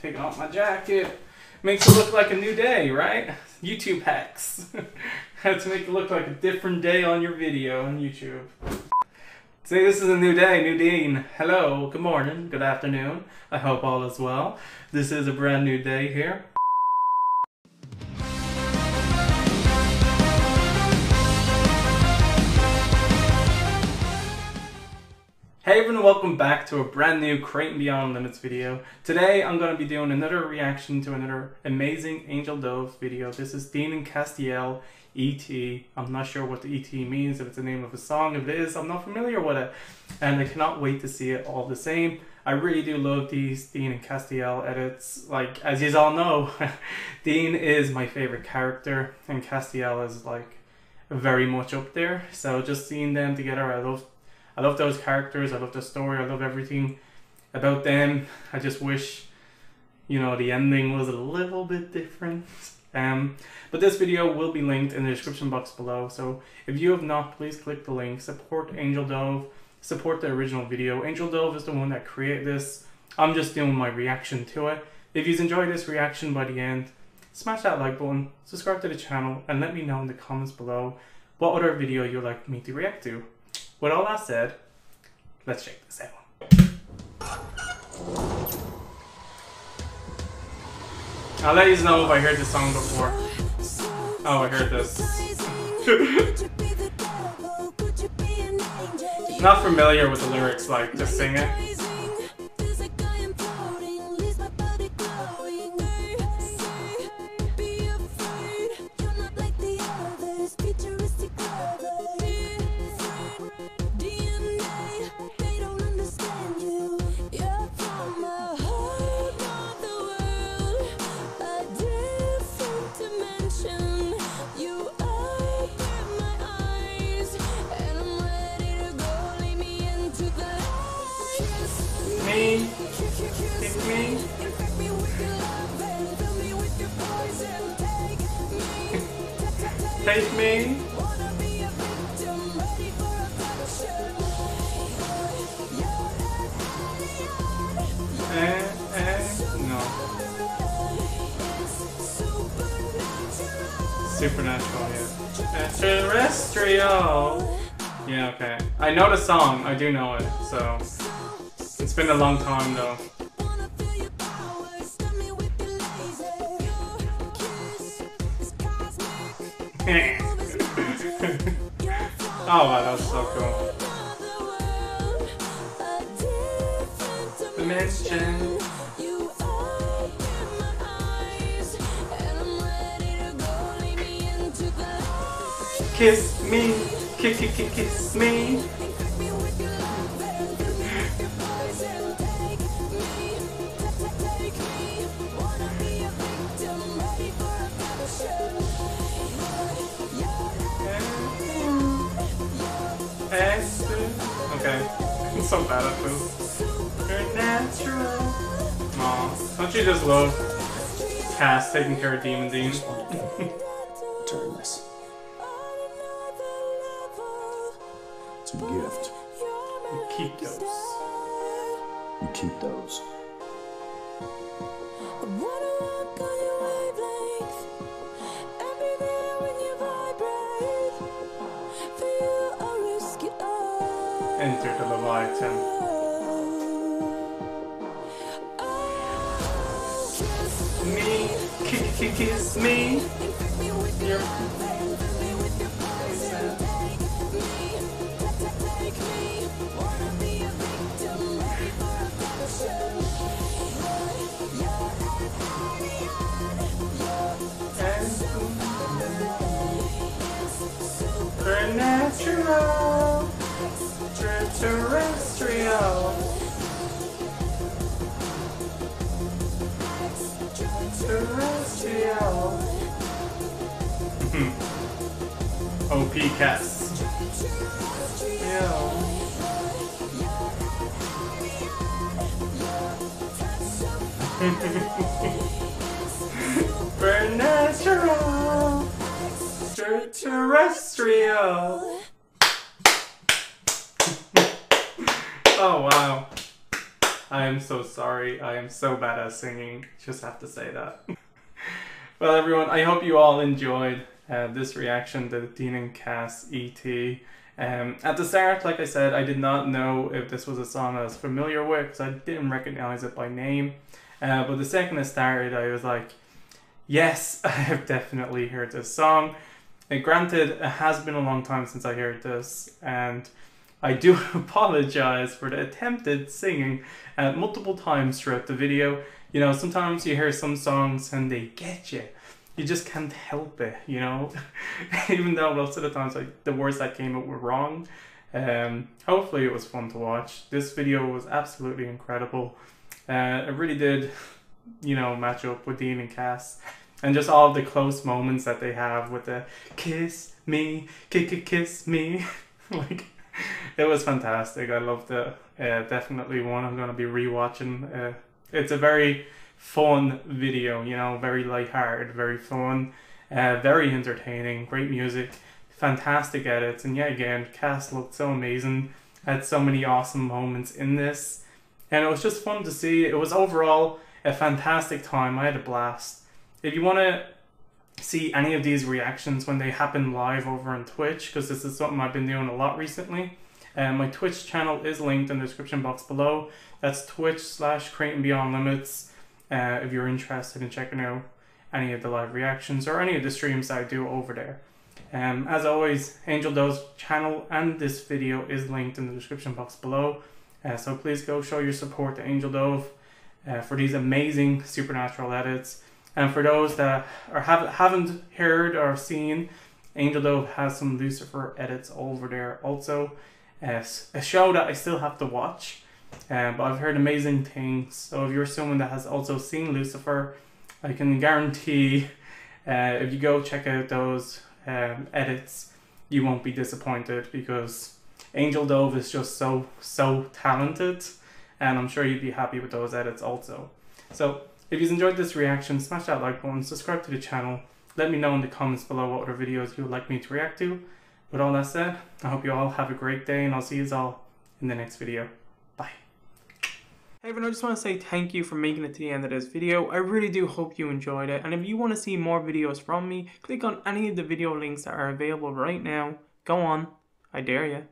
taking off my jacket. Makes it look like a new day, right? YouTube hacks. How to make it look like a different day on your video on YouTube. Say this is a new day, new Dean. Hello, good morning, good afternoon. I hope all is well. This is a brand new day here. Hey everyone, welcome back to a brand new Creating Beyond Limits video. Today I'm going to be doing another reaction to another amazing Angel Dove video. This is Dean and Castiel E.T. I'm not sure what the E.T. means, if it's the name of a song, if it is, I'm not familiar with it. And I cannot wait to see it all the same. I really do love these Dean and Castiel edits. Like, as you all know, Dean is my favorite character and Castiel is like very much up there. So just seeing them together, I love I love those characters. I love the story. I love everything about them. I just wish, you know, the ending was a little bit different. Um, but this video will be linked in the description box below. So if you have not, please click the link. Support Angel Dove. Support the original video. Angel Dove is the one that created this. I'm just doing my reaction to it. If you've enjoyed this reaction by the end, smash that like button, subscribe to the channel, and let me know in the comments below what other video you'd like me to react to. With all that said, let's check this out. I'll let you know if I heard this song before. Oh, I heard this. Not familiar with the lyrics, like, just sing it. Me, kiss me. Take me. Eh, eh, no. Supernatural, yeah. Extraterrestrial. Yeah, okay. I know the song. I do know it, so. It's been a long time though. oh wow, that was so cool. Dimension. Kiss me, kiss, kiss, kiss me. Okay. I'm so bad at this. You're natural. Aw. Don't you just love Cass taking care of Demon Dean? Return this. It's a gift. You keep those. You keep those. Enter the Leviathan. Me, kiss, kiss me. You're Supernatural Terrestrial. Terrestrial. OP Cass. Yeah. Supernatural. Terrestrial. Oh, wow. I am so sorry. I am so bad at singing. Just have to say that. well, everyone, I hope you all enjoyed uh, this reaction to Dean and Cass ET. Um, at the start, like I said, I did not know if this was a song I was familiar with because I didn't recognize it by name. Uh, but the second it started, I was like, yes, I have definitely heard this song. And granted, it has been a long time since I heard this, and I do apologize for the attempted singing at multiple times throughout the video. You know, sometimes you hear some songs and they get you. You just can't help it, you know? Even though most of the times like, the words that came out were wrong. Um, hopefully it was fun to watch. This video was absolutely incredible. Uh, it really did, you know, match up with Dean and Cass and just all the close moments that they have with the kiss me, kick kiss me, like it was fantastic. I loved it. Uh, definitely one I'm gonna be rewatching. Uh, it's a very fun video, you know, very light-hearted, very fun, uh, very entertaining, great music, fantastic edits, and yet again, Cass looked so amazing. Had so many awesome moments in this, and it was just fun to see. It was overall a fantastic time. I had a blast if you want to see any of these reactions when they happen live over on Twitch, because this is something I've been doing a lot recently, and um, my Twitch channel is linked in the description box below. That's Twitch slash Creating Beyond Limits. Uh, if you're interested in checking out any of the live reactions or any of the streams I do over there. Um, as always, Angel Dove's channel and this video is linked in the description box below. Uh, so please go show your support to Angel Dove uh, for these amazing supernatural edits. And for those that are have, haven't heard or seen, Angel Dove has some Lucifer edits over there also. Uh, a show that I still have to watch, uh, but I've heard amazing things. So if you're someone that has also seen Lucifer, I can guarantee uh, if you go check out those um, edits, you won't be disappointed because Angel Dove is just so, so talented. And I'm sure you'd be happy with those edits also. So if you've enjoyed this reaction, smash that like button, subscribe to the channel, let me know in the comments below what other videos you would like me to react to. With all that said, I hope you all have a great day and I'll see you all in the next video. Bye. Hey everyone, I just want to say thank you for making it to the end of this video. I really do hope you enjoyed it. And if you want to see more videos from me, click on any of the video links that are available right now. Go on, I dare you.